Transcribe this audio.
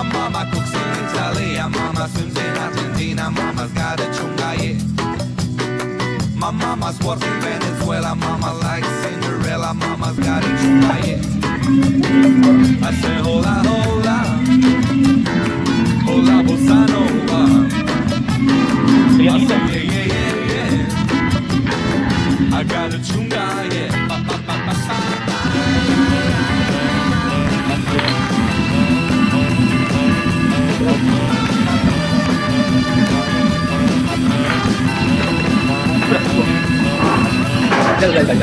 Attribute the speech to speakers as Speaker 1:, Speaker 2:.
Speaker 1: My mama cooks in Italy, My mama swims in Argentina, mama's got a chunga, yeah. My mama's works in Venezuela, mama likes Cinderella, mama's got a chunga, yeah. I say hola, hola, hola bossa nova.
Speaker 2: I say
Speaker 1: yeah, yeah, yeah, yeah. I got a chunga.
Speaker 2: 这个可以，